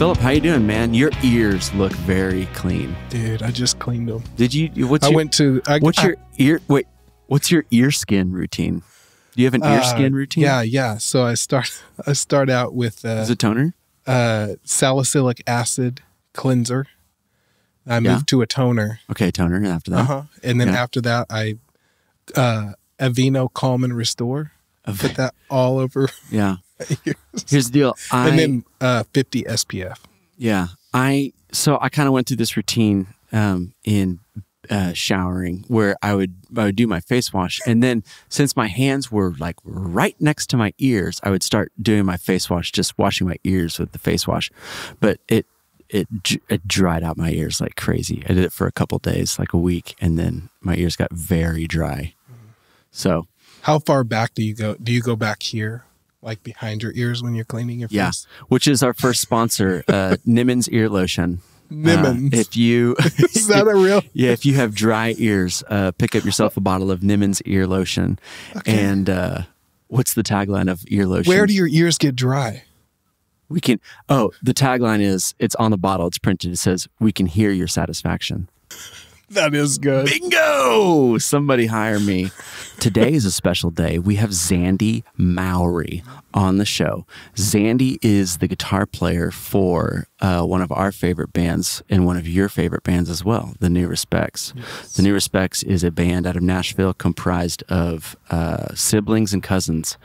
Philip, how you doing, man? Your ears look very clean. Dude, I just cleaned them. Did you? What's I your, went to. I, What's I- your ear? Wait, what's your ear skin routine? Do you have an ear uh, skin routine? Yeah, yeah. So I start. I start out with uh, Is it toner? uh, salicylic acid cleanser. I Yeah. moved to a toner, Okay, toner. and After that, uh huh, and then after that, I uh, Aveeno Calm and Restore. Of- Put that all over, yeah. Here's the deal. I and then uh, 50 SPF. Yeah, I so I kind of went through this routine um, in uh, showering where I would I would do my face wash, and then since my hands were like right next to my ears, I would start doing my face wash, just washing my ears with the face wash. But it it it dried out my ears like crazy. I did it for a couple days, like a week, and then my ears got very dry. So How far back do you go? Do you go back here, like behind your ears when you're cleaning your yeah, face? which is our first sponsor, uh, Nimmons Ear Lotion. Uh, if you Is that a real? Yeah, if you have dry ears, uh, pick up yourself a bottle of Nimmons ear lotion. Okay. And uh, what's the tagline of ear lotion? Where do your ears get dry? we can? Oh, the tagline is it's on the bottle. It's printed. It says we can hear your satisfaction. That is good. Bingo! Somebody hire me. Today is a special day. We have Zandy Mowry on the show. Zandy is the guitar player for uh, one of our favorite bands and one of your favorite bands as well, The New Respects. The New Respects is a band out of Nashville comprised of uh, siblings and cousins.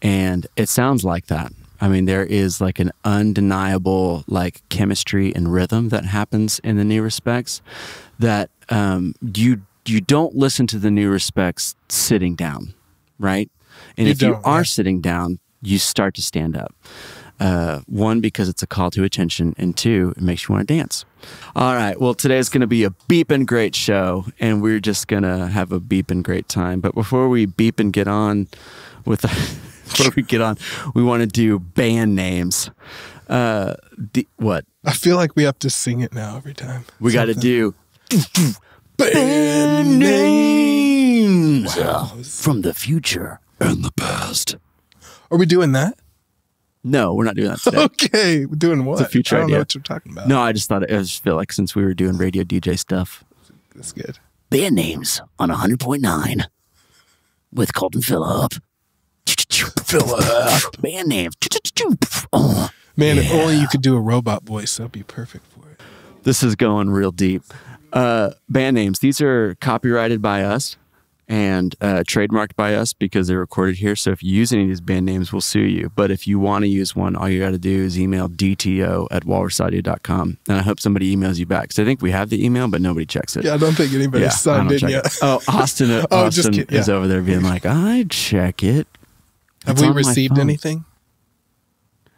And it sounds like that. I mean, there is like an undeniable like chemistry and rhythm that happens in the new respects that um, you you don't listen to the new respects sitting down, right? And You if you are yeah. sitting down, you start to stand up. Uh, one because it's a call to attention, and two, it makes you want to dance. All right. Well, today's going to be a beeping great show, and we're just going to have a beeping great time. But before we beep and get on with, before we get on, we want to do band names. Uh, the, what I feel like we have to sing it now every time. we got to do? Band names from the future and the past. Are we doing that? No, we're not doing that today. Okay, we're doing what? a future I don't idea. know what you're talking about. No, I just thought it, I just feel like since we were doing radio DJ stuff, that's good. band names on 100.9 with Colton Philip. Philip. Band names. Oh. Man, if only you could do a robot voice, that'd be perfect for it. This is going real deep. Uh, band names. These are copyrighted by us and uh, trademarked by us because they're recorded here. So if you use any of these band names, we'll sue you. But if you want to use one, all you got to do is email dto at walrusaudio.com. And I hope somebody emails you back. Because I think we have the email, but nobody checks it. Yeah, I don't think anybody's I signed in yet. it. Oh, Austin, Oh, just Austin kid- yeah. is over there being like, I check it. Have we received anything?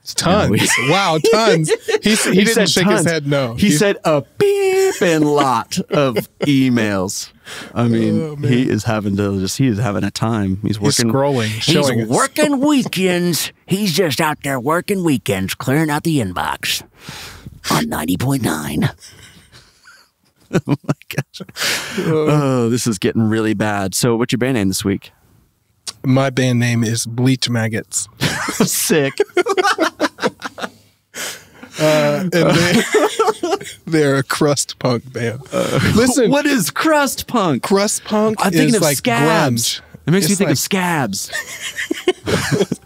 It's tons. we- wow, tons. He, s- he, didn't shake his head no. He, said a beeping lot of emails. I mean, Oh, he is having to just, he is having a time. He's working. he's scrolling, showing He's working weekends. He's just out there working weekends, clearing out the inbox on 90.9. Oh, my gosh. Oh. oh, this is getting really bad. So, what's your band name this week? My band name is Bleach Maggots. Sick. Uh, and they, they're a crust punk band. Listen, what is crust punk? crust punk I'm thinking is of like scabs. grunge. It makes me think like- of scabs.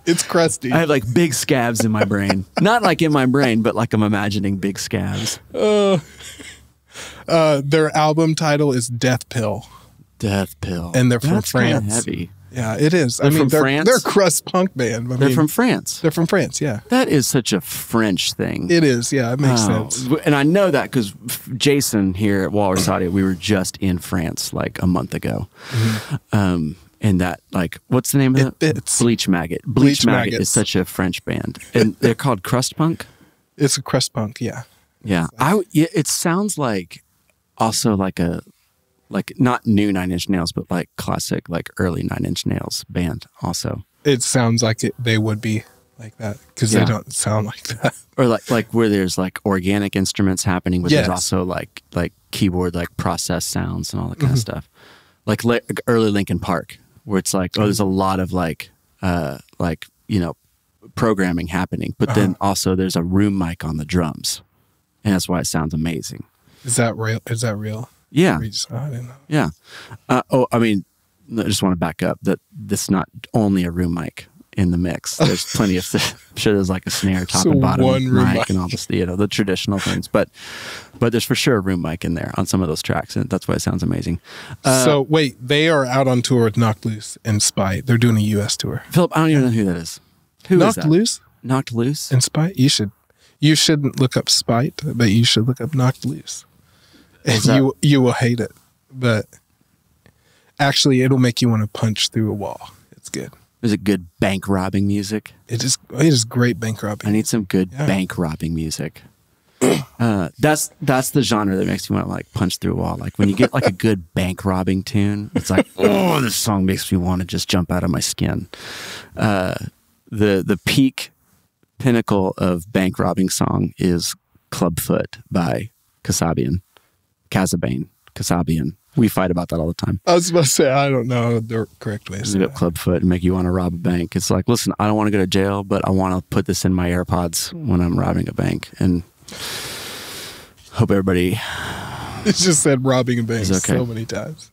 It's crusty. I have like big scabs in my brain. Not like in my brain, but like I'm imagining big scabs. Uh, their album title is Death Pill. Death pill. And they're from That's kinda France. Heavy. Yeah, it is. They're I mean, from they're, France? They're a crust punk band. I They're mean, from France. They're from France. Yeah, That is such a French thing. it is. Yeah, it makes Oh, sense. And I know that because Jason here at Walrus Audio, we were just in France like a month ago. Um, and that, like, what's the name of. It fits. Bleach Maggot. Bleach, Bleach Maggot Maggots. is such a French band. And they're called Crust Punk. It's a crust punk. Yeah, Yeah. I, it sounds like also like a, like not new Nine Inch Nails, but like classic, like early Nine Inch Nails band also. it sounds like it. They would be like that because Yeah. they don't sound like that. or like like where there's like organic instruments happening but Yes. there's also like like keyboard like process sounds and all that Mm-hmm. kind of stuff like li- early Linkin Park where it's like oh there's a lot of like uh like you know programming happening, but then also there's a room mic on the drums, and that's why it sounds amazing. Is that real? Is that real? Yeah, Or I didn't know. yeah. Uh, oh, I mean, I just want to back up that this is not only a room mic in the mix. There's plenty of. I'm sure there's like a snare, top So and bottom one room mic, mic. and all this, you know, the traditional things. But but there's for sure a room mic in there on some of those tracks, and that's why it sounds amazing. Uh, so wait, they are out on tour with Knocked Loose and Spite. They're doing a U.S. tour. Philip, I don't even know who that is. Who Knocked that? Loose Knocked loose. and Spite. You should. You shouldn't look up Spite, but you should look up Knocked Loose. And that? you you will hate it, but actually, it'll make you want to punch through a wall. It's good. Is it good bank robbing music? It is. It is great bank robbing. I need some good Yeah. bank robbing music. Uh, that's that's the genre that makes me want to like punch through a wall. Like when you get like a good bank robbing tune, it's like, oh, this song makes me want to just jump out of my skin. Uh, the the peak pinnacle of bank robbing song is Clubfoot by Kasabian, Casabane, Kasabian. We fight about that all the time. I was about to say I don't know the correct way to say up. Clubfoot and make you want to rob a bank. It's like, listen, I don't want to go to jail, but I want to put this in my AirPods when I'm robbing a bank, and hope everybody. It just said robbing a bank okay. so many times.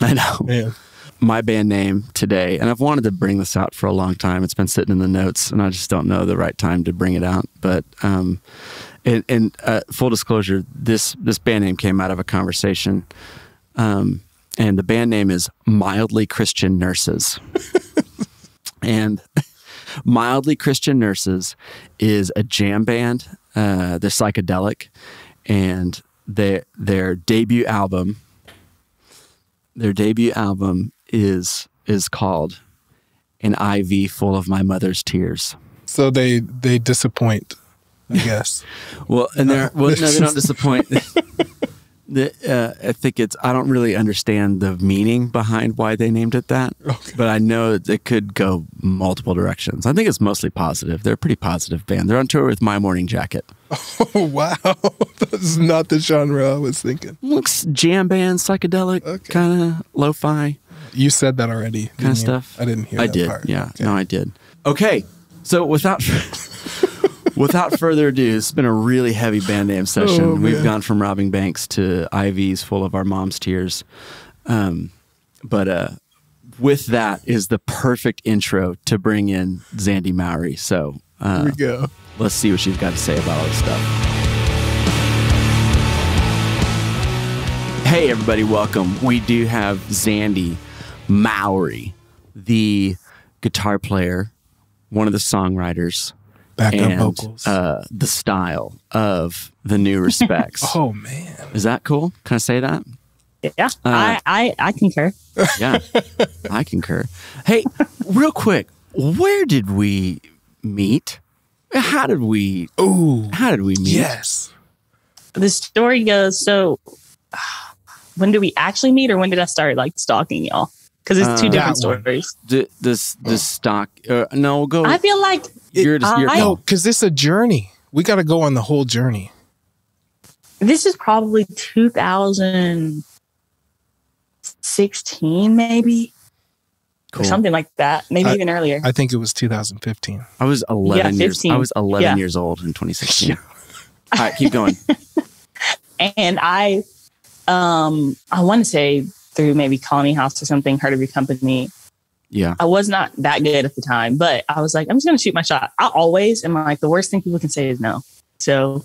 I know Man, my band name today, and I've wanted to bring this out for a long time. It's been sitting in the notes, and I just don't know the right time to bring it out. But um, and, and uh, full disclosure, this this band name came out of a conversation, um, and the band name is Mildly Christian Nurses, and Mildly Christian Nurses is a jam band. Uh, they're psychedelic, and their their debut album their debut album is is called an IV full of my mother's tears. so they they disappoint. I guess. Well, and they're well, no, they don't disappoint. the, uh, I think it's I don't really understand the meaning behind why they named it that, but I know it could go multiple directions. I think it's mostly positive. They're a pretty positive band. They're on tour with My Morning Jacket. oh wow, that's not the genre I was thinking. Looks jam band, psychedelic, Okay. kind of lo-fi. You said that already. kind of didn't you? stuff. I didn't hear. I that did. part. Yeah. Okay. No, I did. Okay. So without without further ado, it's been a really heavy band name session. Oh, We've gone from robbing banks to IVs full of our mom's tears. Um, but uh, with that is the perfect intro to bring in Zandy Mowry. So uh, Here we go. let's see what she's got to say about all this stuff. Hey, everybody, welcome. We do have Zandy Mowry, the guitar player, one of the songwriters, Backup and vocals. Uh, the style of the new respects. oh man, Is that cool? Can I say that? Yeah, I, I I concur. Yeah, I concur. Hey, real quick, where did we meet? How did we? Oh, How did we meet? yes. The story goes so. When did we actually meet, or when did I start like stalking y'all? Because it's two Uh, different That one. stories. D- this this stock. Uh, no, we'll go. I feel like you're just, you're I- No, because this is a journey. We got to go on the whole journey. this is probably 2016, maybe cool. or something like that. Maybe I- even earlier. I think it was 2015. I was 11 Yeah, years. I was 11 Yeah. years old in 2016. All right, keep going. and I, um, I want to say through maybe Colony House or something, heard of your company. Yeah. I was not that good at the time, but I was like, I'm just going to shoot my shot. I always am like, the worst thing people can say is no. So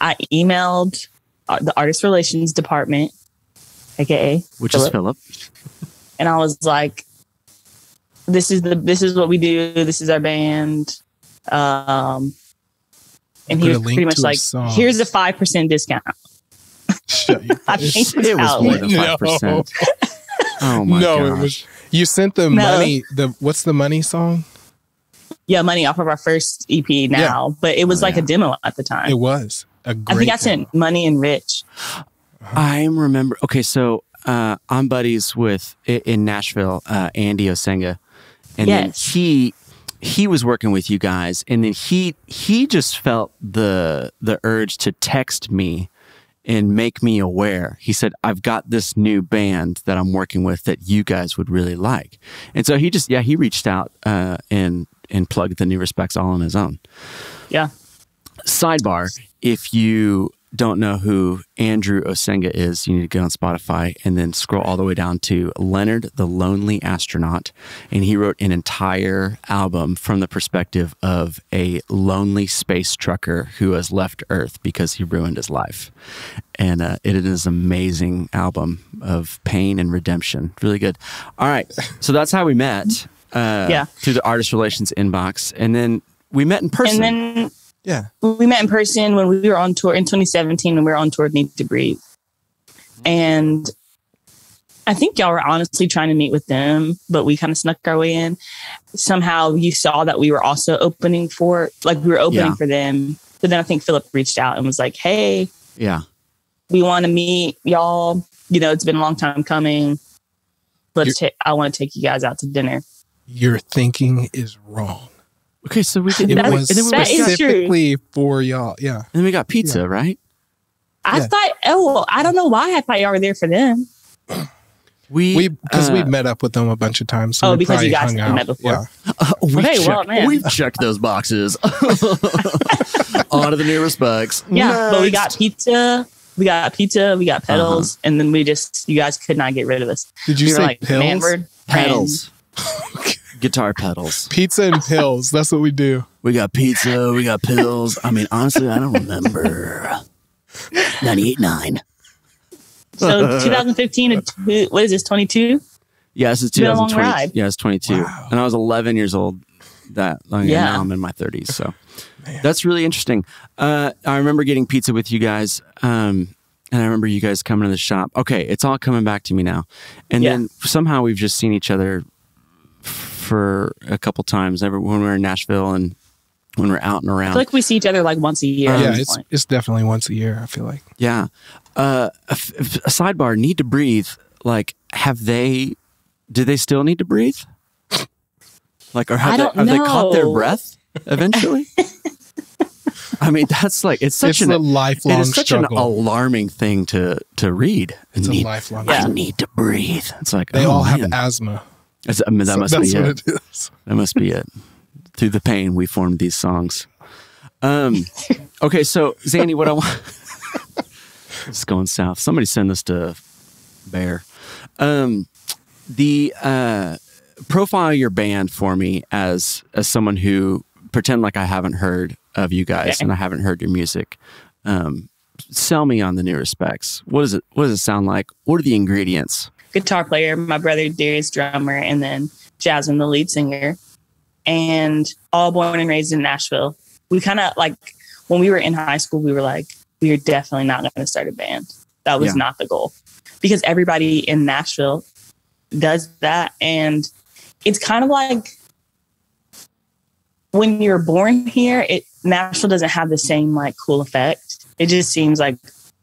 I emailed uh, the artist relations department, aka Which is Philip. Philip. and I was like, "This is the this is what we do. This is our band." Um, and he was pretty much like, "Here's a five percent discount." Shut your I face. think I think it was more than 5%. Oh my no, gosh. it was. You sent the No. money. The what's the money song? Yeah, money off of our first EP now, but it was Oh, like yeah. a demo at the time. It was a great. I think I demo. sent money and Rich. I remember. Okay, so uh, I'm buddies with in Nashville, uh, Andy Osenga, and then he he was working with you guys, and then he he just felt the the urge to text me and make me aware. He said, "I've got this new band that I'm working with that you guys would really like," and so he just yeah he reached out uh, and and plugged the new respects all on his own. Yeah. Sidebar: If you don't know who Andrew Osenga is, you need to go on Spotify and then scroll all the way down to Leonard the Lonely Astronaut. And he wrote an entire album from the perspective of a lonely space trucker who has left Earth because he ruined his life. And uh, it is an amazing album of pain and redemption. Really good. All right. So that's how we met. Uh, Yeah. Through the artist relations inbox. And then we met in person. And then Yeah. we met in person when we were on tour in 2017 when we were on tour with Need to Breathe. And I think y'all were honestly trying to meet with them, but we kind of snuck our way in. Somehow you saw that we were also opening for, like, we were opening Yeah. for them. But then I think Philip reached out and was like, hey, yeah. we want to meet y'all. You know, it's been a long time coming. Let's take, I want to take you guys out to dinner. Your thinking is wrong. Okay. So we did. It and then we- was and then we that true. specifically for y'all. Yeah. And then we got pizza, right? I Yeah. thought, oh, well, I don't know why I thought y'all were there for them. We We because uh, we met up with them a bunch of times. So Oh, we because you guys hung met before. Yeah. uh, we Okay, well, checked- man. we've checked those boxes. On to the nearest respects. Yeah, but we got pizza. We got pizza. We got pedals, and then we just you guys could not get rid of us. Did you we say like, pills? man, we're pedals, guitar pedals. Pizza and pills. That's what we do. We got pizza. We got pills. I mean, honestly, I don't remember. Ninety-eight nine. So 2015, what is this? 22. Yes, it's been a long 2020. ride. Yeah, it's 22, Wow. and I was 11 years old. That like, and Yeah. now I'm in my 30s. So that's really interesting. Uh, I remember getting pizza with you guys. Um, and I remember you guys coming to the shop. Okay, it's all coming back to me now. And Yeah. then somehow we've just seen each other for a couple times. Every when we were in Nashville and when we're out and I around. feel like we see each other like once a year. at yeah, it's point. it's definitely once a year. I feel like. Yeah. Uh, a, f- a sidebar. Need to breathe. Like, have they? Do they still need to breathe? Like, or have, I they, don't have they caught their breath eventually? I mean, that's like it's such it's an a it lifelong is such struggle. an alarming thing to to read. it's a lifelong. I struggle. need to breathe. It's like They oh, all have asthma. That's- I mean, that So must that's be what it. it is. That must be it. Through the pain, we formed these songs. Um, okay, so Zandy, what I want. it's going south. Somebody send this to Bear. Um, the uh, profile your band for me as as someone who pretend like I haven't heard of you guys Okay. and I haven't heard your music. Um, sell me on the new respects. What does it What does it sound like? What are the ingredients? Guitar player, my brother Darius drummer, and then Jasmine the lead singer, and all born and raised in Nashville. We kind of like when we were in high school, we were like, we are definitely not going to start a band. That was Yeah. not the goal because everybody in Nashville does that, and it's kind of like when you're born here, it Nashville doesn't have the same like cool effect. It just seems like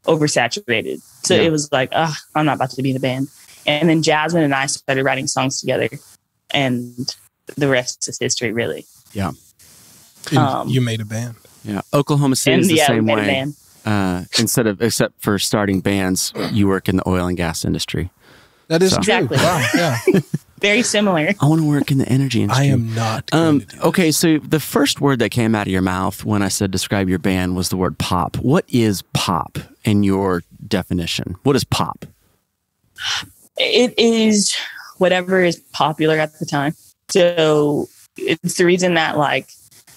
oversaturated. So Yeah. it was like, oh, I'm not about to be in a band. And then Jasmine and I started writing songs together, and the rest is history, really. Yeah. Um, you made a band. Yeah, Oklahoma City And is the yeah, same made a way. band. uh, instead of except for starting bands, you work in the oil and gas industry. That is So- true. Exactly. Wow. Yeah. Very similar. I want to work in the energy industry. I am not. Um, okay, so the first word that came out of your mouth when I said describe your band was the word pop. What is pop in your definition? What is pop? It is whatever is popular at the time. So it's the reason that like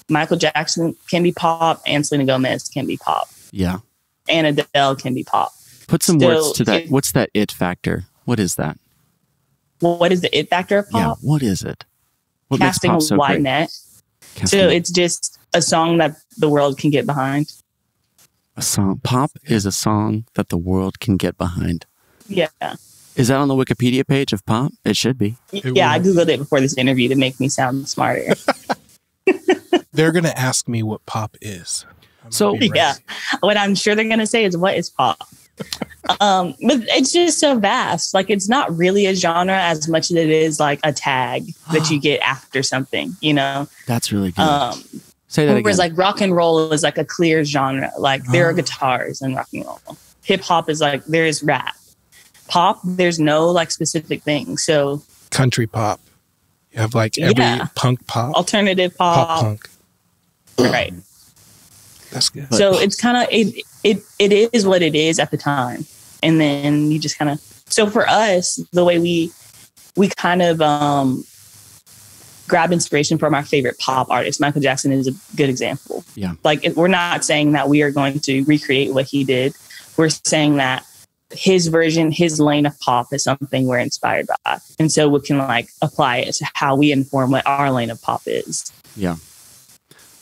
Michael Jackson can be pop and Selena Gomez can be pop Yeah. and Adele can be pop. Put some Still, words to that. it- What's that it factor? What is that? What is the it factor of pop? Yeah. What is it? What Casting a so wide great? net. Casting So it's just a song that the world can get behind. a song. Pop is a song that the world can get behind. Yeah. Is that on the Wikipedia page of pop? It should be. It yeah, I. Googled it before this interview to make me sound smarter. They're going to ask me what pop is. I'm So- yeah. What I'm sure they're going to say is, what is pop? um, but it's just so vast. Like, it's not really a genre as much as it is like a tag that you get after something, you know? That's really good. Um, Say that again. whereas like rock and roll is like a clear genre. Like, there Oh. are guitars in rock and roll. Hip hop is like, there is rap. Pop, there's no like specific thing. So, Country pop. You have like every Yeah. punk pop, alternative pop pop, punk. right? That's good. so it's kind of it, it it is what it is at the time and then you just kind of so for us the way we we kind of um grab inspiration from our favorite pop artist michael jackson is a good example Yeah. like we're not saying that we are going to recreate what he did we're saying that his version his lane of pop is something we're inspired by and so we can like apply it to how we inform what our lane of pop is Yeah.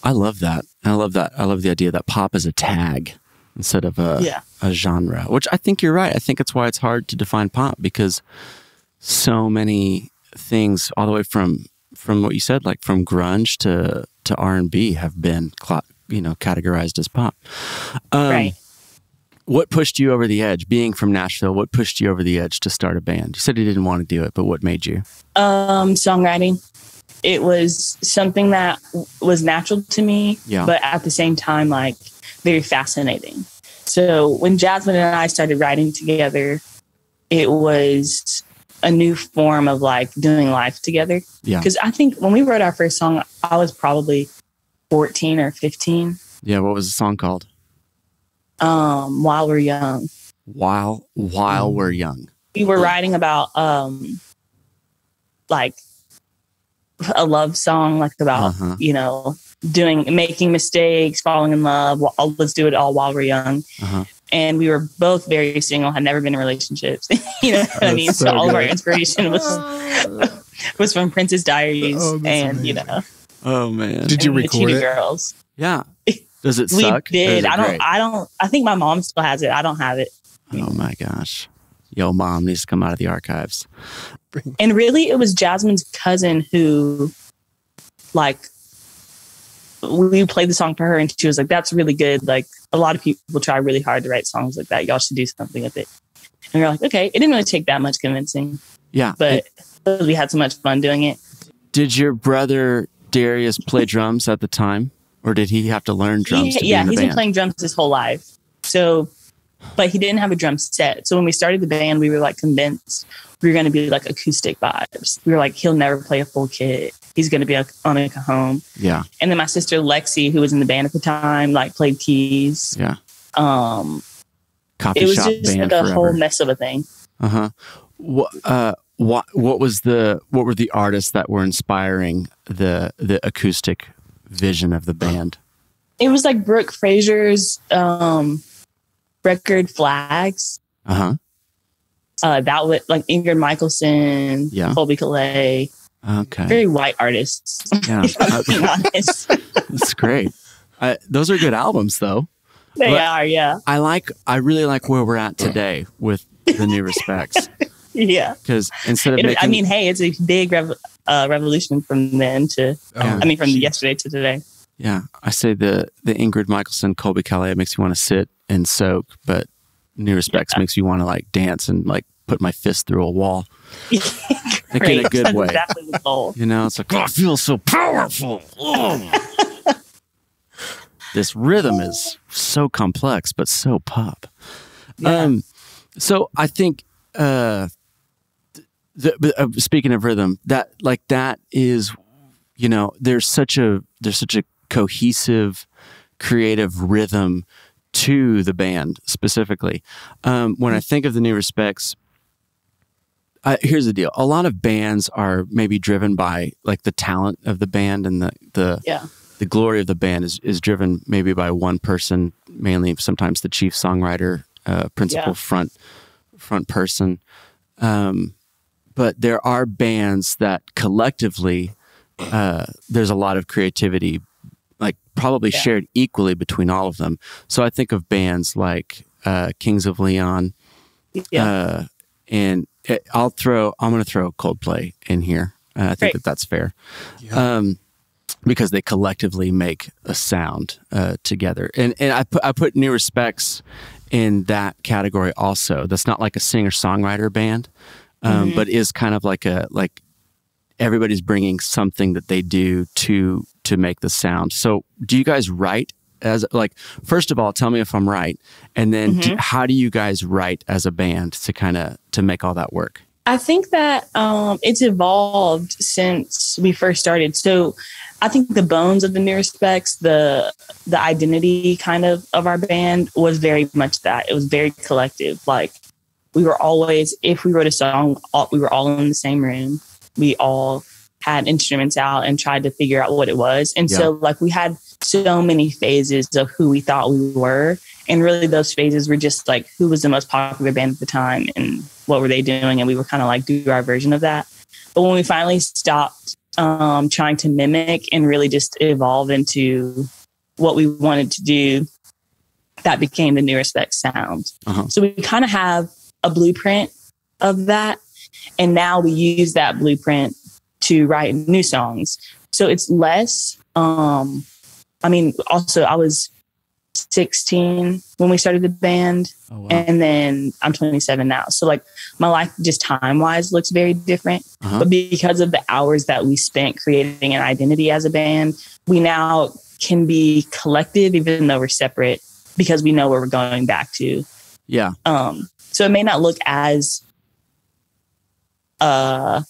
I love that. I love that. I love the idea that pop is a tag instead of a, Yeah. a genre, which I think you're right. I think it's why it's hard to define pop because so many things all the way from from what you said like from grunge to to R&B have been you know categorized as pop. Um, right What pushed you over the edge being from Nashville? What pushed you over the edge to start a band? You said you didn't want to do it, but what made you? Um, songwriting. It was something that was natural to me, Yeah. but at the same time, like very fascinating. So when Jasmine and I started writing together, it was a new form of like doing life together. Yeah. Because I think when we wrote our first song, I was probably 14 or 15 Yeah, what was the song called? Um, while we're young. While While We're Young. we were writing about um like a love song like about Uh-huh. you know doing making mistakes falling in love well, let's do it all while we're young Uh-huh. and we were both very single had never been in relationships you know what i mean so, so all of our inspiration was was from princess diaries Oh, that's and you know Oh man. Did you and the record Cheetah it? girls Yeah. Does it we suck? Or is did it i don't great? i don't i think my mom still has it i don't have it Oh my gosh. Yo, mom needs to come out of the archives. And really, it was Jasmine's cousin who, like, we played the song for her, and she was like, "That's really good." Like, a lot of people try really hard to write songs like that. Y'all should do something with it. And we are like, "Okay." It didn't really take that much convincing, Yeah. but we had so much fun doing it. did your brother Darius play drums at the time? Or did he have to learn drums He- to yeah, be in the he's band? been playing drums his whole life. So, but he didn't have a drum set. So when we started the band, we were like convinced we were going to be like acoustic vibes. We were like, he'll never play a full kit. He's going to be a, on a cajon. yeah. And then my sister Lexi, who was in the band at the time, like played keys. Yeah. Um, Coffee it was just like a forever. whole mess of a thing. Uh-huh. What uh what what was the what were the artists that were inspiring the the acoustic vision of the band? It was like Brooke Fraser's um, record flags. Uh-huh. Uh, that was like Ingrid Michaelson, Yeah. Colbie Caillat, Okay. very white artists. Yeah. if I'm being honest. That's great. I, those are good albums though. they But- are, yeah, I like I really like where we're at today with the new respects yeah. because instead of It- making I mean, hey, it's a big rev- uh, revolution from then to, Oh, I mean, from geez. yesterday to today. yeah, I say the the Ingrid Michaelson Colbie Caillat makes you want to sit and soak, but new respects Yeah. makes you want to like dance and like put my fist through a wall. Like in a good That's way. exactly the goal. You know, it's like, oh, I feel so powerful. Oh. this rhythm is so complex, but so pop. Yeah. Um, so I think, uh, the, uh, speaking of rhythm, that like that is, you know, there's such a there's such a cohesive, creative rhythm to the band specifically. Um, when I think of the new respects, I, here's the deal: a lot of bands are maybe driven by like the talent of the band and the the Yeah. the glory of the band is is driven maybe by one person, mainly sometimes the chief songwriter, uh, principal Yeah. front front person. Um, but there are bands that collectively uh, there's a lot of creativity, like probably Yeah. shared equally between all of them. So I think of bands like uh, Kings of Leon, Yeah. uh, and it, I'll throw. I'm going to throw Coldplay in here. Uh, I think Great. that that's fair, Yeah. um, because they collectively make a sound uh, together. And and I put I put New Respects in that category also. That's not like a singer songwriter band, um, but is kind of like a like everybody's bringing something that they do to to make the sound. So do you guys write as like first of all tell me if I'm right and then do- how do you guys write as a band to kind of to make all that work? I think that um, it's evolved since we first started. So I think the bones of the New Respects, the the identity kind of of our band was very much that. It was very collective. Like we were always, if we wrote a song, all, we were all in the same room. We all had instruments out and tried to figure out what it was. And Yeah. so like we had so many phases of who we thought we were. And really those phases were just like who was the most popular band at the time and what were they doing? And we were kind of like do our version of that. But when we finally stopped um, trying to mimic and really just evolve into what we wanted to do, that became the New Respect sound. Uh-huh. So we kind of have a blueprint of that. And now we use that blueprint to write new songs. So it's less, um, I mean, also I was 16 when we started the band Oh wow. and then I'm 27 now. So like my life just time wise looks very different. Uh-huh. But because of the hours that we spent creating an identity as a band, we now can be collective even though we're separate because we know where we're going back to. Yeah. Um, so it may not look as uh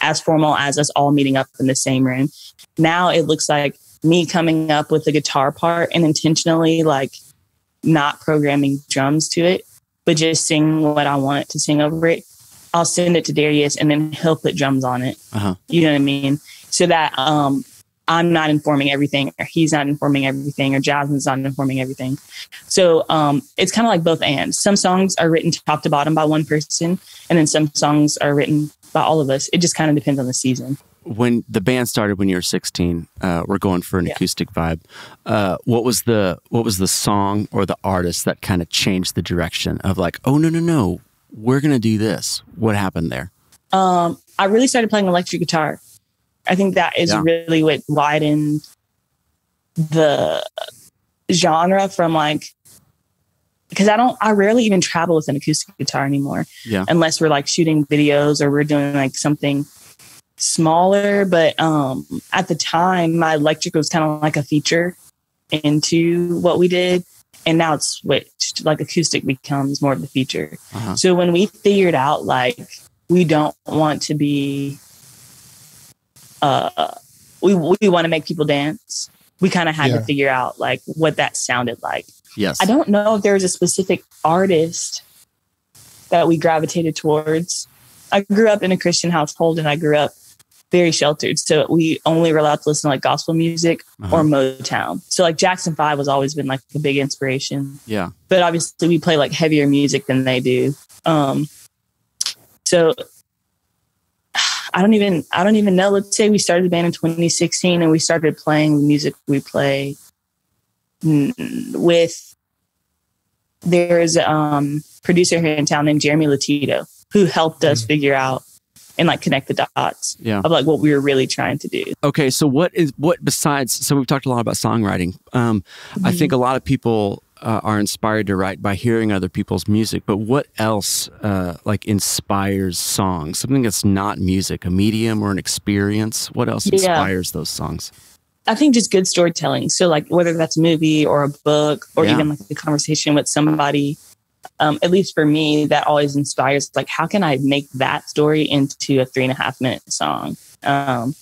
as formal as us all meeting up in the same room. Now it looks like me coming up with the guitar part and intentionally like not programming drums to it, but just sing what I want to sing over it. I'll send it to Darius and then he'll put drums on it. Uh-huh. You know what I mean? So that um I'm not informing everything, or he's not informing everything, or Jasmine's not informing everything. So um, it's kind of like both and. Some songs are written top to bottom by one person, and then some songs are written by all of us. It just kind of depends on the season. When the band started when you were 16, uh, we're going for an Yeah. acoustic vibe. Uh, what was the what was the song or the artist that kind of changed the direction of like, oh no no no, we're gonna do this? What happened there? Um, I really started playing electric guitar. I think that is Yeah. really what widened the genre from like because I don't I rarely even travel with an acoustic guitar anymore. Yeah. Unless we're like shooting videos or we're doing like something smaller. But um at the time my electric was kind of like a feature into what we did. And now it's switched. Like acoustic becomes more of the feature. Uh-huh. So when we figured out like we don't want to be uh we we want to make people dance, we kind of had Yeah. to figure out like what that sounded like. Yes. I don't know if there was a specific artist that we gravitated towards. I grew up in a Christian household and I grew up very sheltered. So we only were allowed to listen to like gospel music Uh-huh. or Motown. So like Jackson 5 has always been like a big inspiration Yeah. but obviously we play like heavier music than they do. Um, so I don't even I don't even know. Let's say we started the band in 2016 and we started playing the music we play mm, with. There's a um, producer here in town named Jeremy Lutito who helped us figure out and like connect the dots Yeah. of like what we were really trying to do. Okay, so what is what besides? So we've talked a lot about songwriting. Um, I think a lot of people uh, are inspired to write by hearing other people's music. But what else, uh, like, inspires songs? Something that's not music, a medium or an experience. What else Yeah. inspires those songs? I think just good storytelling. So like whether that's a movie or a book or Yeah. even like a conversation with somebody, um, at least for me, that always inspires like how can I make that story into a three and a half minute song? Um,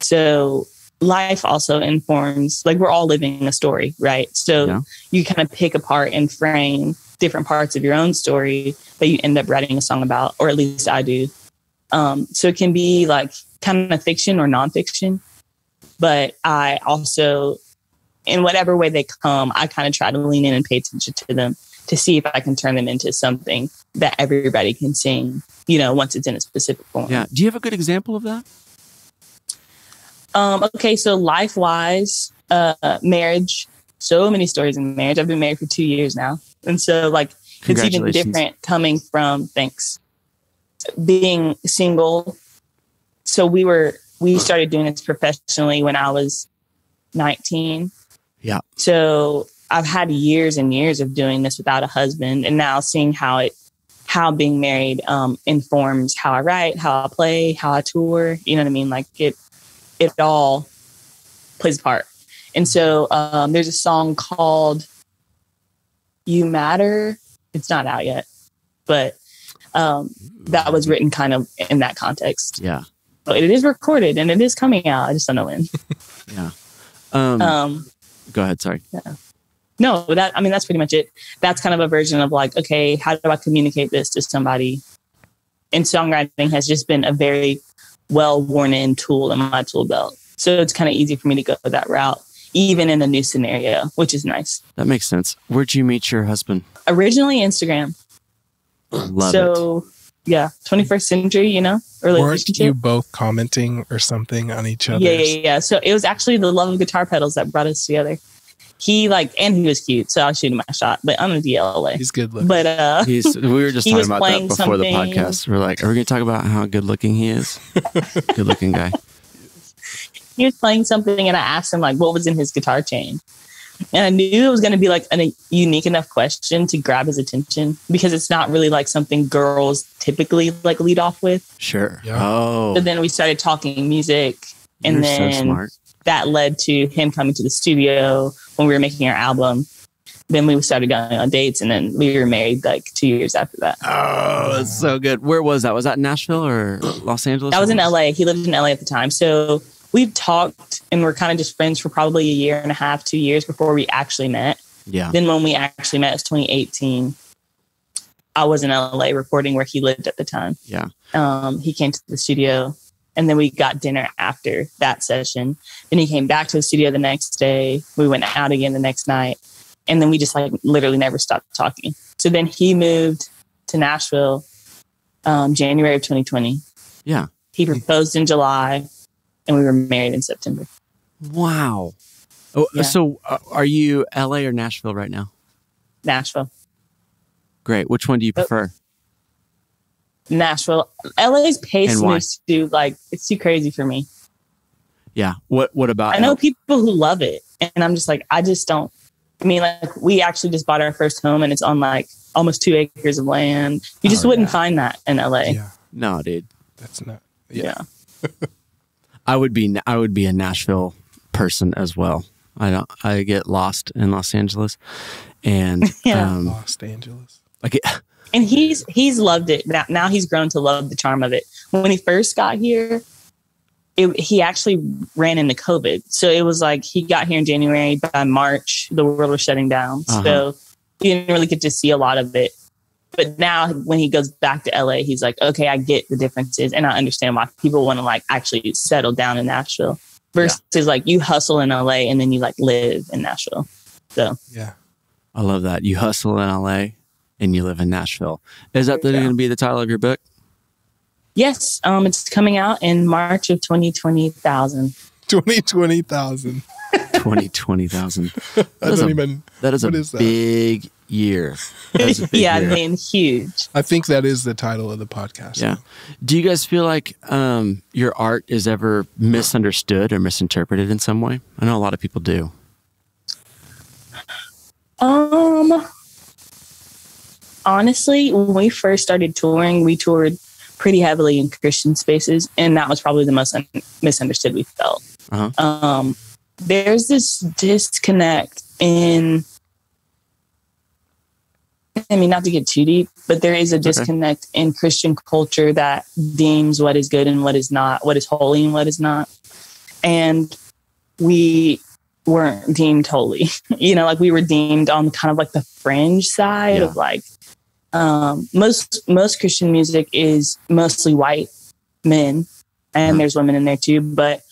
so life also informs like we're all living a story, right? So Yeah. you kind of pick apart and frame different parts of your own story that you end up writing a song about, or at least I do. Um, so it can be like kind of fiction or nonfiction but I also, in whatever way they come, I kind of try to lean in and pay attention to them to see if I can turn them into something that everybody can sing, you know, once it's in a specific form. Yeah. Do you have a good example of that? Um, okay, so life wise, uh, marriage, so many stories in marriage. I've been married for two years now. And so, like, it's even different coming from, thanks, being single. So, we were, we started doing this professionally when I was 19. Yeah. So, I've had years and years of doing this without a husband and now seeing how it, how being married um, informs how I write, how I play, how I tour. You know what I mean? Like, it, it all plays a part. And so um, there's a song called You Matter. It's not out yet, but um, that was written kind of in that context. Yeah. But it is recorded and it is coming out. I just don't know when. Yeah. Um, Um, go ahead. Sorry. Yeah. No, that I mean that's pretty much it. That's kind of a version of like, okay, how do I communicate this to somebody? And songwriting has just been a very well worn in tool in my tool belt. So it's kind of easy for me to go that route, even in a new scenario, which is nice. That makes sense. Where'd you meet your husband? Originally Instagram. Love it. so yeah, 21st century, you know, Weren't you both commenting or something on each other? Yeah, yeah, yeah. So it was actually the love of guitar pedals that brought us together. He like, and he was cute, so I was shooting my shot. But I'm a DLA. He's good looking. But uh, He's, we were just He talking was about that playing before the podcast. We're like, are we going to talk about how good looking he is? good looking guy. he was playing something, and I asked him like, what was in his guitar chain, and I knew it was going to be like a unique enough question to grab his attention because it's not really like something girls typically like lead off with. Sure. Yeah. Oh, So then we started talking music, and you're then so smart. That led to him coming to the studio when we were making our album. Then we started going on dates, and then we were married like two years after that. Oh, that's so good. Where was that? Was that Nashville or Los Angeles? That was in LA. He lived in LA at the time. So we've talked and we're kind of just friends for probably a year and a half, two years before we actually met. Yeah. Then when we actually met, it's 2018. I was in LA recording where he lived at the time. Yeah. Um, he came to the studio and then we got dinner after that session. Then he came back to the studio the next day. We went out again the next night. And then we just like literally never stopped talking. So then he moved to Nashville um, January of 2020. Yeah. He proposed in July and we were married in September. Wow. Oh, Yeah. so uh, are you LA or Nashville right now? Nashville. Great. Which one do you Oh. prefer? Nashville. LA's pace And why? moves too like it's too crazy for me. Yeah. What What about? I know L- people who love it, and I'm just like, I just don't. I mean, like we actually just bought our first home, and it's on like almost two acres of land. You just Oh, wouldn't yeah. find that in LA. yeah, no, dude. that's not. Yeah. Yeah. I would be. I would be a Nashville person as well. I don't. I get lost in Los Angeles, and Yeah. um, Los Angeles. like it, And he's he's loved it. Now, now he's grown to love the charm of it. When he first got here, it, he actually ran into COVID. So it was like he got here in January. By March, the world was shutting down. Uh-huh. So he didn't really get to see a lot of it. But now when he goes back to LA, he's like, okay, I get the differences and I understand why people want to like actually settle down in Nashville versus like you hustle in LA and then you like live in Nashville. So Yeah. I love that. You hustle in LA, and you live in Nashville. Is that Yeah. going to be the title of your book? yes, um, it's coming out in March of 2020,000. 20, 20,000. Twenty twenty thousand. I That is a- even. That is a What is that? big year. That is big yeah, year. I mean, huge. I think that is the title of the podcast. Yeah. Do you guys feel like um, your art is ever misunderstood or misinterpreted in some way? I know a lot of people do. Um, honestly, when we first started touring, we toured pretty heavily in Christian spaces, and that was probably the most un- misunderstood we felt. Uh-huh. Um, there's this disconnect in. I mean, not to get too deep, but there is a disconnect in Christian culture that deems what is good and what is not, what is holy and what is not. And we weren't deemed holy. you know, like we were deemed on kind of like the fringe side Yeah. of like um, most most Christian music is mostly white men, and Mhm. there's women in there too. But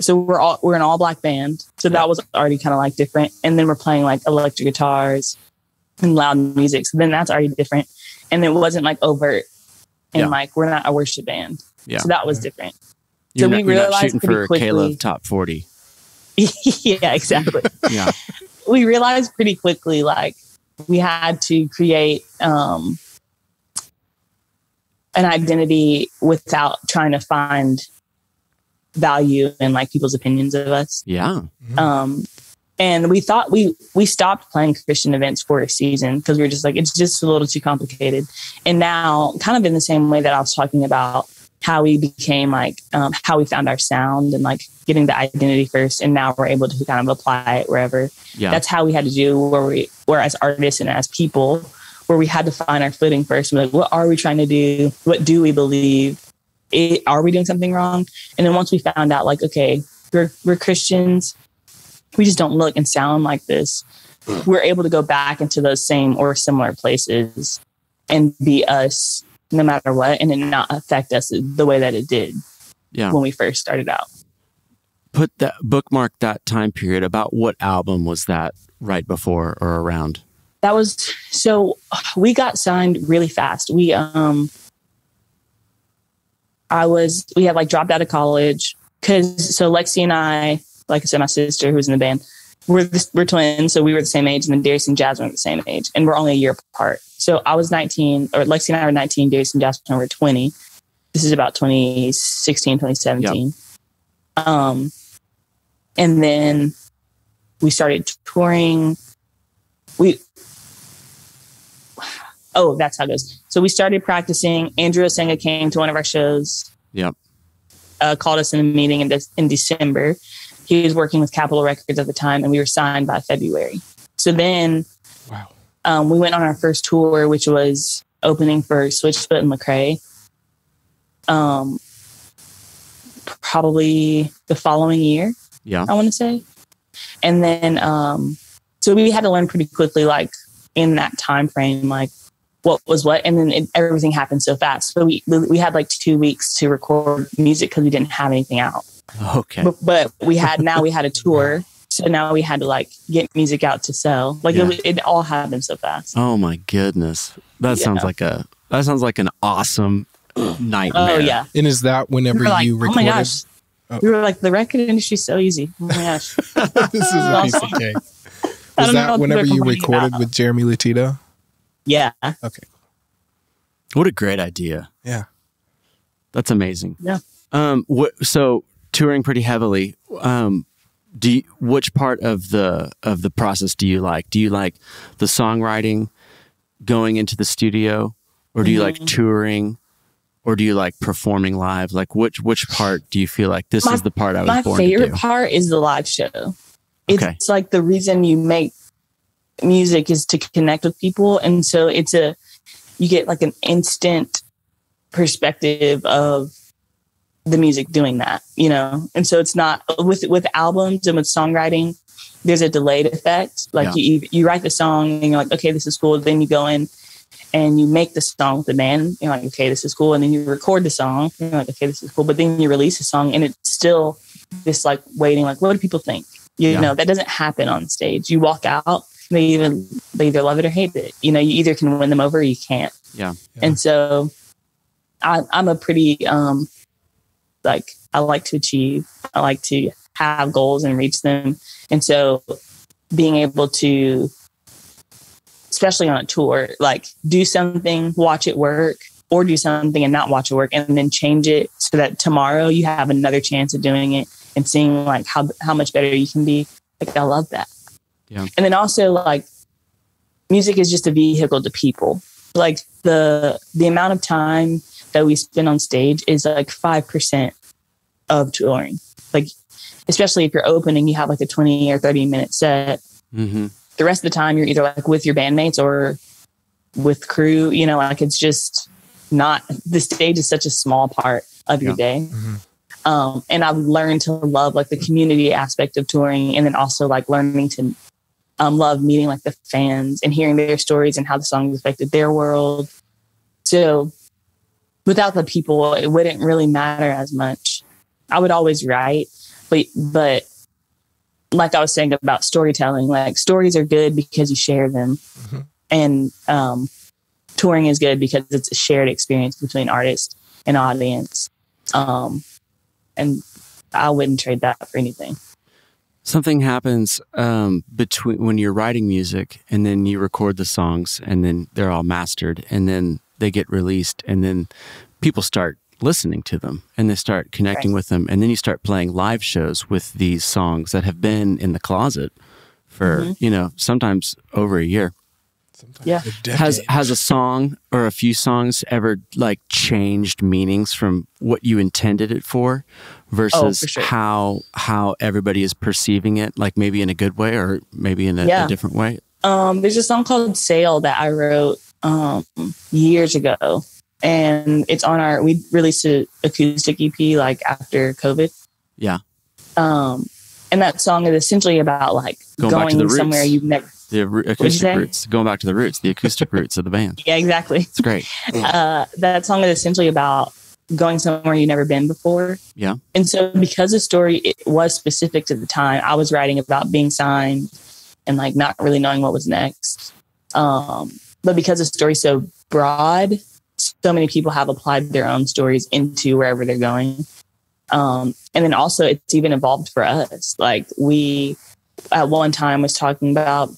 so we're all we're an all black band, so that was already kind of like different. And then we're playing like electric guitars and loud music, so then that's already different. And it wasn't like overt, and Yeah. like we're not a worship band, Yeah. so that was different. You're, we not, not realized shooting pretty for quickly- Caleb top 40. yeah, exactly. Yeah. we realized pretty quickly like we had to create um, an identity without trying to find value in like people's opinions of us. Yeah. um, and we thought we we stopped playing christian events for a season because we were just like it's just a little too complicated. And now kind of in the same way that i was talking about how we became like um, how we found our sound and like getting the identity first and now we're able to kind of apply it wherever Yeah. that's how we had to do where we where as artists and as people where we had to find our footing first. We're like, what are we trying to do? What do we believe? It, are we doing something wrong? And then once we found out, like, okay, we're, we're Christians, we just don't look and sound like this. We're able to go back into those same or similar places and be us no matter what, and it not affect us the way that it did Yeah. when we first started out. Put that bookmark that time period. About what album was that right before or around? that was so we got signed really fast. We um I was we had like dropped out of college because so Lexi and I, like I said, my sister who was in the band, we're this, we're twins, so we were the same age, and then Darius and Jasmine were the same age, and we're only a year apart. So I was 19, or Lexi and I were 19, Darius and Jasmine were 20. This is about 2016, 2017. Um, and then we started touring. We oh, that's how it goes. So we started practicing. Andrew Osenga came to one of our shows, Yep. uh, called us in a meeting in, De- in December. He was working with Capitol Records at the time, and we were signed by February. So then Wow. Um, we went on our first tour, which was opening for Switchfoot and Lecrae. Um, probably the following year. Yeah. I want to say. And then, um, so we had to learn pretty quickly, like in that time frame, like what was what, and then it, everything happened so fast. So we we had like two weeks to record music because we didn't have anything out. Okay. But, but we had now we had a tour, so now we had to like get music out to sell. Like Yeah. it, it all happened so fast. Oh my goodness. That Yeah. sounds like a that sounds like an awesome nightmare. Oh yeah, And is that whenever were like, you oh recorded? my gosh. Oh. We were like, the record industry's so easy. Oh my gosh. this is a piece of cake. Was that whenever you recorded about. with Jeremy Lutito? Yeah. Okay. What a great idea. Yeah. That's amazing. Yeah. Um what so touring pretty heavily. Um do you, which part of the of the process do you like? Do you like the songwriting going into the studio or do you like Mm-hmm. touring or do you like performing live? Like which which part do you feel like this My- is the part I was my born favorite to do? part is the live show. It's Okay. like the reason you make music is to connect with people, and so it's a you get like an instant perspective of the music doing that, you know. And so it's not with with albums and with songwriting. There's a delayed effect. Like Yeah. you you write the song and you're like, okay, this is cool. Then you go in and you make the song with the band. You're like, okay, this is cool. And then you record the song. You're like, okay, this is cool. But then you release the song and it's still this like waiting, like, what do people think? You Yeah. know, that doesn't happen on stage. You walk out, they even they either love it or hate it. You know, you either can win them over or you can't. Yeah. And so I, I'm a pretty um like I like to achieve. I like to have goals and reach them. And so being able to especially on a tour, like do something, watch it work, or do something and not watch it work and then change it so that tomorrow you have another chance of doing it and seeing like how how much better you can be. Like I love that. Yeah. And then also like music is just a vehicle to people. Like the the amount of time that we spend on stage is like five percent of touring. Like especially if you're opening, you have like a twenty or thirty minute set. hmm The rest of the time you're either like with your bandmates or with crew. You know, like it's just not the stage is such a small part of your Yeah. day. Mhm. Um, and I've learned to love like the community aspect of touring, and then also like learning to um, love meeting like the fans and hearing their stories and how the songs affected their world. So without the people, it wouldn't really matter as much. I would always write, but but like I was saying about storytelling, like stories are good because you share them, Mhm. and um, touring is good because it's a shared experience between artist and audience. Um, and I wouldn't trade that for anything. something happens um, between when you're writing music and then you record the songs and then they're all mastered and then they get released and then people start listening to them and they start connecting Right. with them and then you start playing live shows with these songs that have been in the closet for Mhm. you know sometimes over a year Sometimes Yeah. a decade. has has a song or a few songs ever like changed meanings from what you intended it for versus for sure. how how everybody is perceiving it like maybe in a good way or maybe in a, a different way Um, there's a song called "Sail" that I wrote um, years ago, and it's on our. We released an acoustic EP like after COVID. Yeah. Um, and that song is essentially about like Going going, somewhere you've never. The acoustic roots, going back to the roots, the acoustic roots of the band. Yeah, exactly. It's great. Uh, that song is essentially about going somewhere you've never been before. Yeah. And so, because the story it was specific to the time, I was writing about being signed and like not really knowing what was next. Um, but because the story's so broad, so many people have applied their own stories into wherever they're going. Um, and then also, it's even evolved for us. Like, we at one time was talking about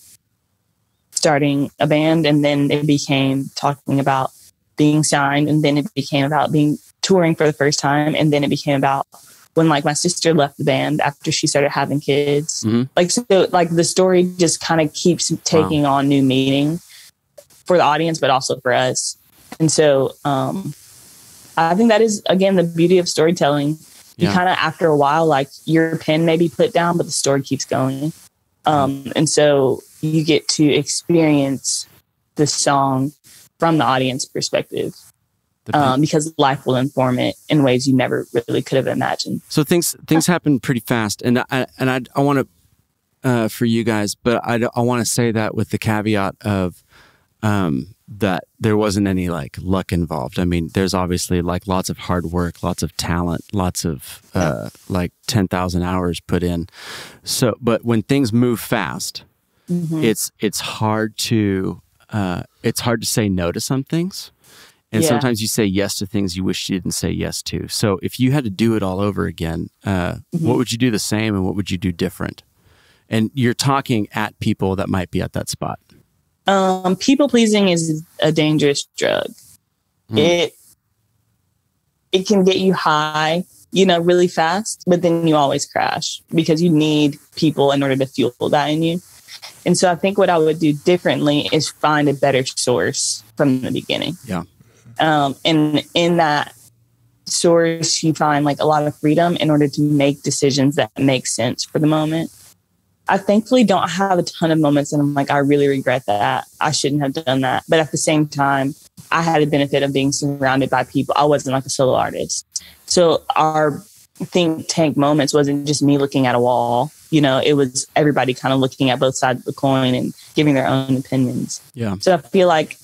starting a band, and then it became talking about being signed, and then it became about being touring for the first time, and then it became about when like my sister left the band after she started having kids. Mhm. Like so, like the story just kind of keeps taking on new meaning for the audience, but also for us. And so, um, I think that is again the beauty of storytelling. You Yeah. kind of after a while, like your pen may be put down, but the story keeps going. Um, and so you get to experience the song from the audience perspective um, because life will inform it in ways you never really could have imagined. So things things happen pretty fast, and I and I I want to uh, for you guys, but I I want to say that with the caveat of um, that there wasn't any like luck involved. I mean, there's obviously like lots of hard work, lots of talent, lots of uh, like ten thousand hours put in. So, but when things move fast, it's it's hard to uh, it's hard to say no to some things. And Yeah. sometimes you say yes to things you wish you didn't say yes to. So if you had to do it all over again, uh, what would you do the same and what would you do different? And you're talking at people that might be at that spot. Um, people pleasing is a dangerous drug. Mm. It it can get you high, you know, really fast, but then you always crash because you need people in order to fuel that in you. And so I think what I would do differently is find a better source from the beginning. Yeah. Um, and in that source, you find like a lot of freedom in order to make decisions that make sense for the moment. I thankfully don't have a ton of moments and I'm like, I really regret that. I shouldn't have done that. But at the same time, I had the benefit of being surrounded by people. I wasn't like a solo artist. So our think tank moments wasn't just me looking at a wall. You know, it was everybody kind of looking at both sides of the coin and giving their own opinions. Yeah. So I feel like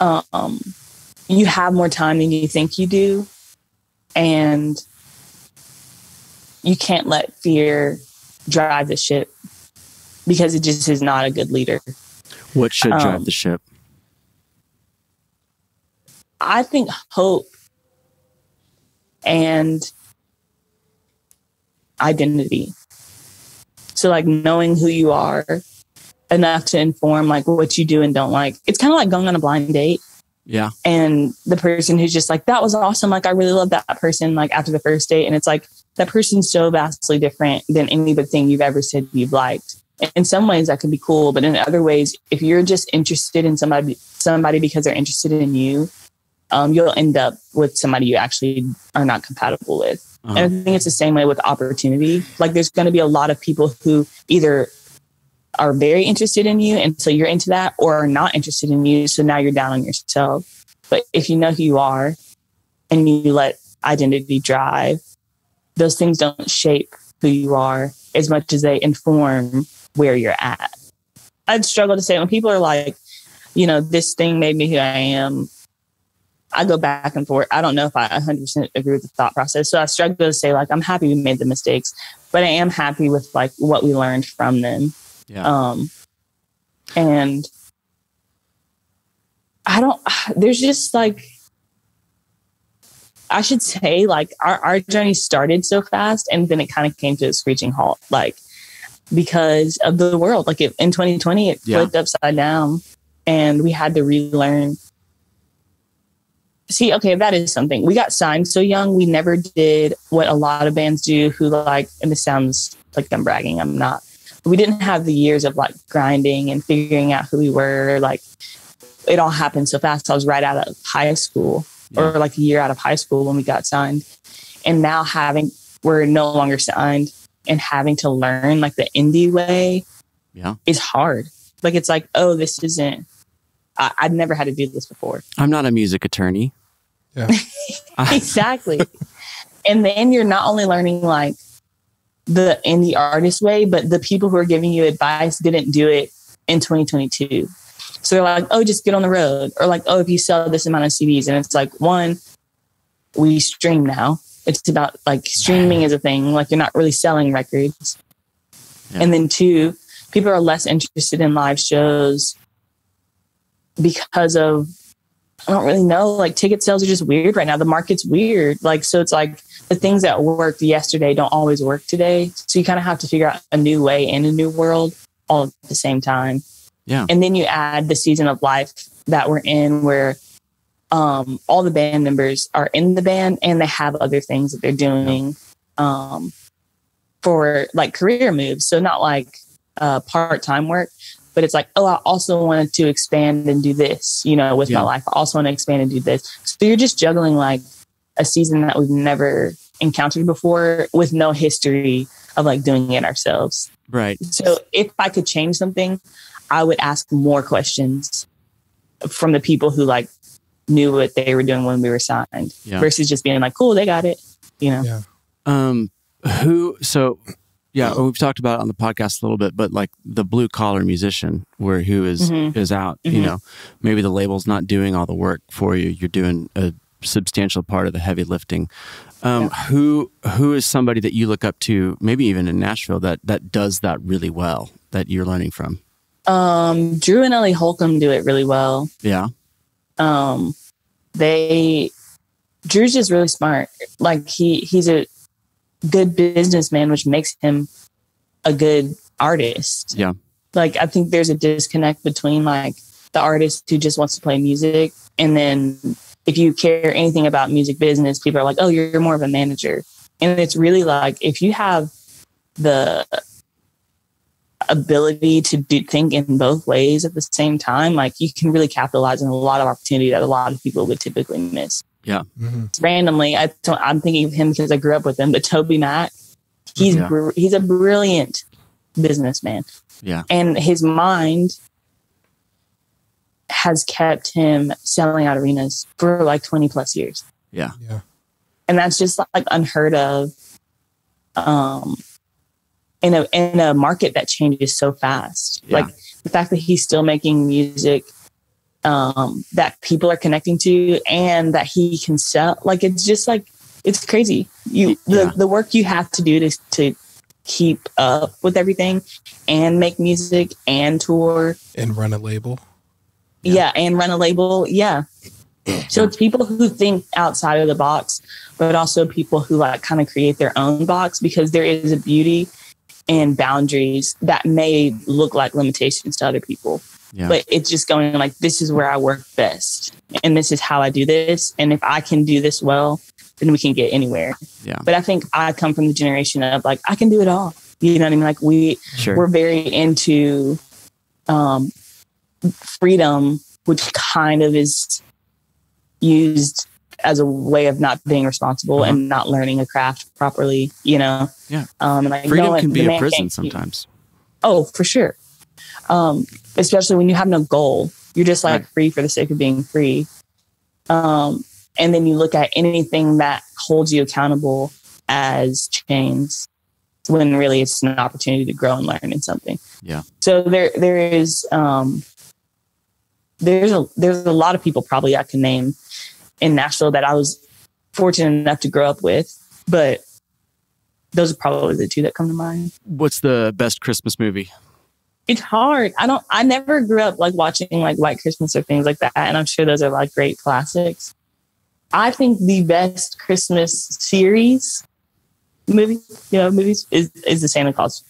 um, you have more time than you think you do. And you can't let fear drive the ship because it just is not a good leader. What should drive Um, the ship? I think hope and identity. So like knowing who you are enough to inform like what you do and don't like. It's kind of like going on a blind date Yeah. and the person who's just like that was awesome like I really love that person like after the first date and it's like that person's so vastly different than any other thing you've ever said you've liked. In some ways that could be cool, but in other ways if you're just interested in somebody somebody because they're interested in you, um, you'll end up with somebody you actually are not compatible with. Uh-huh. And I think it's the same way with opportunity. Like there's going to be a lot of people who either are very interested in you and so you're into that or are not interested in you. So now you're down on yourself. But if you know who you are and you let identity drive, those things don't shape who you are as much as they inform where you're at. I'd struggle to say when people are like, you know, this thing made me who I am. I go back and forth. I don't know if I 100% agree with the thought process. So I struggle to say, like, I'm happy we made the mistakes, but I am happy with like what we learned from them. Yeah. Um, and I don't, there's just like, I should say, like, our, our journey started so fast and then it kind of came to a screeching halt, like, because of the world. Like, it, in 2020, it Yeah. flipped upside down and we had to relearn. See, okay, that is something. We got signed so young. We never did what a lot of bands do who, like, and this sounds like I'm bragging, I'm not we didn't have the years of like grinding and figuring out who we were. Like it all happened so fast. I was right out of high school or like a year out of high school when we got signed. And now having, we're no longer signed and having to learn like the indie way Yeah. is hard. Like it's like, oh, this isn't I, I'd never had to do this before. I'm not a music attorney. Yeah. exactly. and then you're not only learning like the indie artist way, but the people who are giving you advice didn't do it in 2022. So they're like, oh, just get on the road. Or like, oh, if you sell this amount of CDs. And it's like, one, we stream now. It's about like streaming is a thing. Like you're not really selling records. Yeah. And then two, people are less interested in live shows because of I don't really know. Like ticket sales are just weird right now. The market's weird. Like so it's like the things that worked yesterday don't always work today. So you kind of have to figure out a new way in a new world all at the same time. Yeah. And then you add the season of life that we're in where um all the band members are in the band and they have other things that they're doing um for like career moves. So not like uh part-time work, but it's like, oh, I also wanted to expand and do this, you know, with Yeah. my life. I also want to expand and do this. So you're just juggling like a season that we've never encountered before with no history of like doing it ourselves. Right. So if I could change something, I would ask more questions from the people who like knew what they were doing when we were signed Yeah. versus just being like, cool, they got it. You know? Yeah. Um, who? So, yeah, we've talked about it on the podcast a little bit, but like the blue collar musician, where who is- Mhm. is out. You Mhm. know, maybe the label's not doing all the work for you. You're doing a substantial part of the heavy lifting. Um, Who who is somebody that you look up to? Maybe even in Nashville that that does that really well. That you're learning from. Um, Drew and Ellie Holcomb do it really well. Yeah. um they drew's just really smart like he he's a good businessman which makes him a good artist Yeah. like i think there's a disconnect between like the artist who just wants to play music and then if you care anything about music business people are like oh you're more of a manager and it's really like if you have the ability to do think in both ways at the same time, like you can really capitalize on a lot of opportunity that a lot of people would typically miss. Mhm. Randomly, I don't, I'm thinking of him because I grew up with him, but Toby Mac, he's Yeah. br- he's a brilliant businessman, Yeah. and his mind has kept him selling out arenas for like 20 plus years Yeah. Yeah. and that's just like unheard of um in a in a market that changes so fast Yeah. like the fact that he's still making music um that people are connecting to and that he can sell like it's just like it's crazy you the, Yeah. the work you have to do to to keep up with everything and make music and tour And run a label. yeah, and run a label. Yeah. So it's people who think outside of the box, but also people who like kind of create their own box because there is a beauty and boundaries that may look like limitations to other people. Yeah. But it's just going like, this is where I work best. And this is how I do this. And if I can do this well, then we can get anywhere. Yeah. But I think I come from the generation of like, I can do it all. You know what I mean? Like we Sure. we're very into um, freedom, which kind of is used as a way of not being responsible Uh-huh. and not learning a craft properly. You know, Yeah. Um, and like Freedom no, can be a prison sometimes. Oh, for sure. Um, especially when you have no goal, you're just like Right. free for the sake of being free. Um, and then you look at anything that holds you accountable as chains, when really it's an opportunity to grow and learn in something. Yeah. So there, there is, um, there's a there's a lot of people probably I can name in Nashville that I was fortunate enough to grow up with, but those are probably the two that come to mind What's the best Christmas movie? it's hard. I don't. I never grew up like watching like White Christmas or things like that, and I'm sure those are like great classics. I think the best Christmas series movie, you know, movies is is the Santa Claus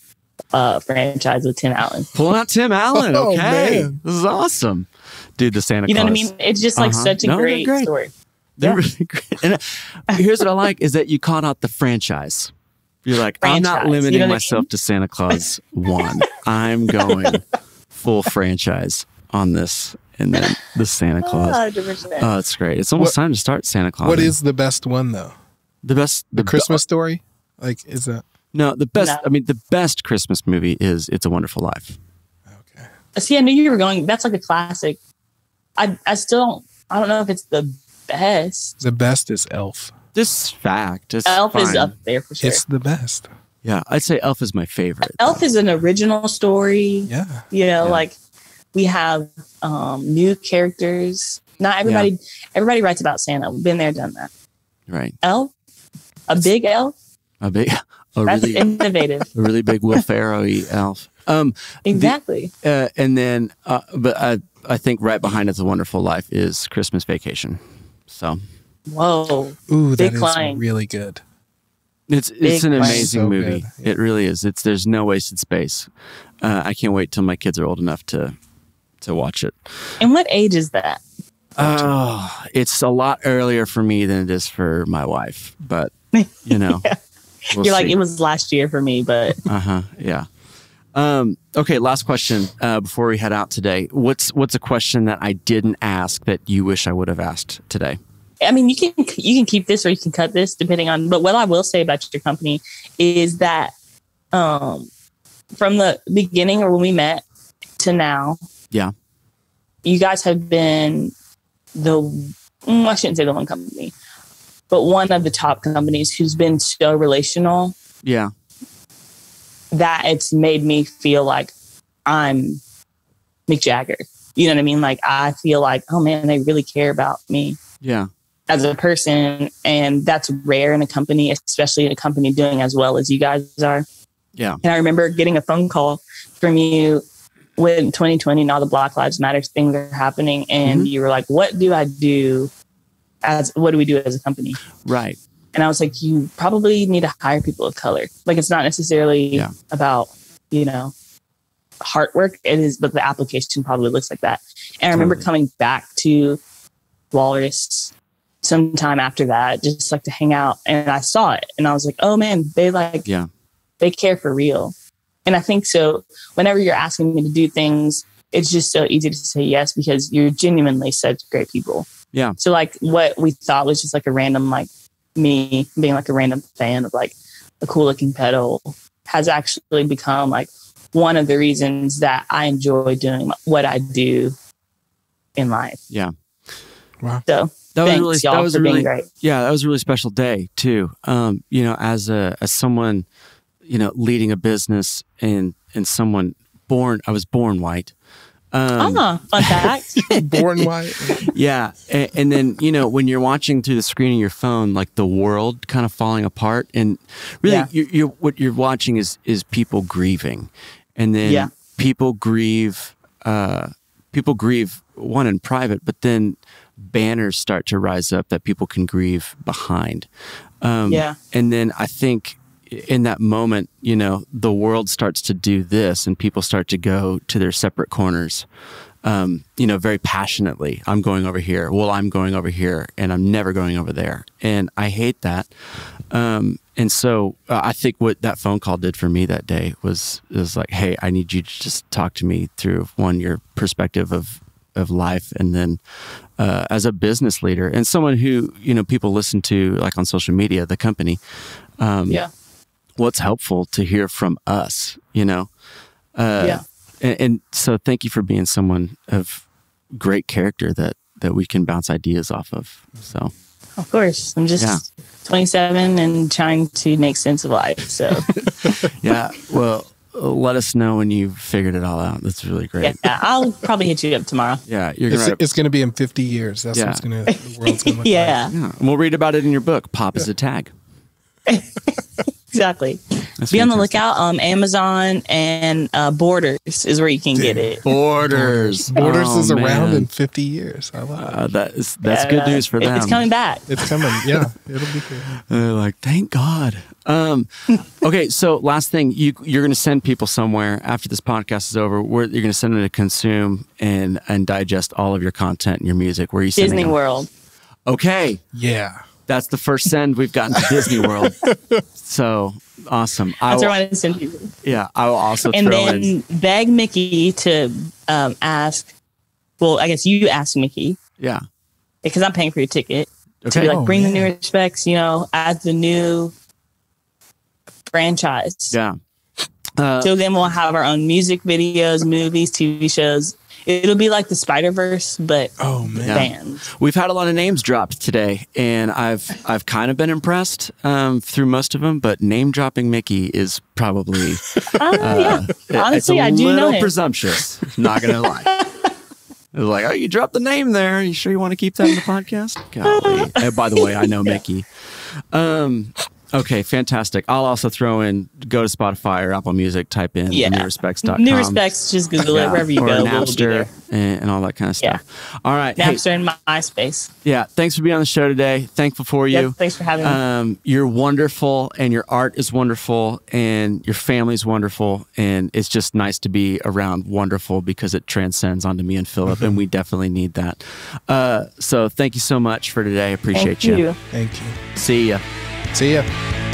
uh, franchise with Tim Allen. Pulling out Tim Allen. Oh, Okay. man. This is awesome. Dude, the Santa You know Claus. what I mean? It's just like Uh-huh. such a No, they're great, great. story. They're Yeah. really great. And uh, here's what I like is that you caught out the franchise. You're like, I'm not limiting You know what I myself mean? to Santa Claus one. I'm going full franchise on this. And then the Santa Claus. 100%. Oh, it's great. It's almost What- time to start Santa Claus. What is the best one though? the best? The Christmas story? Like is that No, the best. No. I mean, the best Christmas movie is It's a Wonderful Life. okay? See, I knew you were going. That's like a classic I I still don't. I don't know if it's the best. The best is Elf. This fact is Elf is up there for sure. It's the best. Yeah, I'd say Elf is my favorite. Elf is an original story. Yeah. You know, Yeah. like we have um, new characters. Not everybody. Everybody writes about Santa. We've been there, done that. right. Elf, a big elf. A big, a That's really, innovative. a really big Will Ferrell elf. Um, exactly. uh, and then, uh, but I, I think right behind It's a Wonderful Life is Christmas Vacation. So Whoa. Ooh, that Big is Flying. really good. it's it's an amazing So movie. yeah. It really is. It's there's no wasted space. Uh, I can't wait till my kids are old enough to to watch it. And what age is that? Oh, it's a lot earlier for me than it is for my wife, but you know, we'll You're like it was last year for me, but Uh huh. Yeah. Um, okay. Last question uh, before we head out today. What's what's a question that I didn't ask that you wish I would have asked today? I mean, you can you can keep this or you can cut this depending on. But what I will say about your company is that um, from the beginning or when we met to now, Yeah. you guys have been the mm, I shouldn't say the one company, but one of the top companies who's been so relational Yeah. That it's made me feel like I'm Mick Jagger. You know what I mean? Like I feel like, oh man, they really care about me Yeah. as a person, and that's rare in a company, especially in a company doing as well as you guys are. Yeah. And I remember getting a phone call from you when 2020 and all the Black Lives Matter things are happening, and mm-hmm. you were like, "What do I do? As what do we do as a company?" Right. And I was like, "You probably need to hire people of color. Like, it's not necessarily Yeah. about you know heart work. It is, but the application probably looks like that." And I remember Totally. coming back to Walrus sometime after that, just like to hang out, and I saw it, and I was like, "Oh man, they like Yeah. they care for real. And I think so. Whenever you're asking me to do things, it's just so easy to say yes because you're genuinely such great people. Yeah. So like what we thought was just like a random like me being like a random fan of like a cool looking pedal has actually become like one of the reasons that I enjoy doing what I do in life. Yeah. Wow. So That was thanks really. y'all That was for a being really. great. Yeah, that was a really special day too. Um, you know, as a as someone, you know, leading a business and and someone born. I was born white. Um, ah, fun fact. Born white. Yeah, and, and then you know when you're watching through the screen of your phone, like the world kind of falling apart, and really, Yeah. you're, you're what you're watching is is people grieving, and then Yeah. people grieve. Uh, people grieve one in private, but then banners start to rise up that people can grieve behind. Um, Yeah. and then I think in that moment, you know, the world starts to do this, and people start to go to their separate corners um, you know, very passionately. I'm going over here. Well, I'm going over here, and I'm never going over there. And I hate that. Um, and so uh, I think what that phone call did for me that day was was like, hey, I need you to just talk to me through one your perspective of of life, and then uh, as a business leader and someone who you know people listen to like on social media, the company. Um, yeah. What's helpful to hear from us, you know? Uh, Yeah. And, and so thank you for being someone of great character that, that we can bounce ideas off of. So, Of course. I'm just Yeah. 27 and trying to make sense of life. So, yeah, well, let us know when you've figured it all out. That's really great. yeah, I'll probably hit you up tomorrow. Yeah, you're going It's, to it's going to be in 50 years. That's Yeah. what's going to, the world's going to look Yeah, yeah, and we'll read about it in your book. Pop is a tag. Exactly. That's Be on the lookout. Um, Amazon and uh, Borders is where you can get it. Borders. Borders Oh, is around in 50 years. I love. Uh, that is, that's Yeah, good news for them. It's coming back. It's coming. Yeah, it'll be good. They're like, thank God. Um, okay, so last thing, you you're going to send people somewhere after this podcast is over. Where you're going to send them to consume and and digest all of your content and your music. Where are you sending Disney them? World. Okay, Yeah. That's the first send we've gotten to Disney World. So awesome. I That's will, where I want to send people. yeah, I will also And throw then in. beg Mickey to um, ask. Well, I guess you ask Mickey Yeah. because I'm paying for your ticket to Okay. be like Oh, bring the new respects. You know, as the new franchise. yeah. Uh, So then we'll have our own music videos, movies, TV shows. It'll be like the Spider Verse, but Oh man. band. We've had a lot of names dropped today, and I've I've kind of been impressed um, through most of them. But name dropping Mickey is probably Uh, yeah. Honestly, it's a I do know little him. presumptuous. Not gonna lie. It was like, oh, you dropped the name there. you sure you want to keep that in the podcast? Golly. And by the way, I know Mickey. Um, okay, fantastic. I'll also throw in go to Spotify or Apple Music, type in Yeah. newrespects.com. New respects, just Google it wherever you or go. We'll Napster and, and all that kind of stuff. Yeah. stuff. All right. Hey, Napster and MySpace. yeah, thanks for being on the show today. Thankful for you. Yep, thanks for having me. Um, you're wonderful, and your art is wonderful, and your family's wonderful, and it's just nice to be around wonderful because it transcends onto me and Philip, and we definitely need that. Uh, so thank you so much for today. I appreciate Thank you. Thank you. See ya. See you.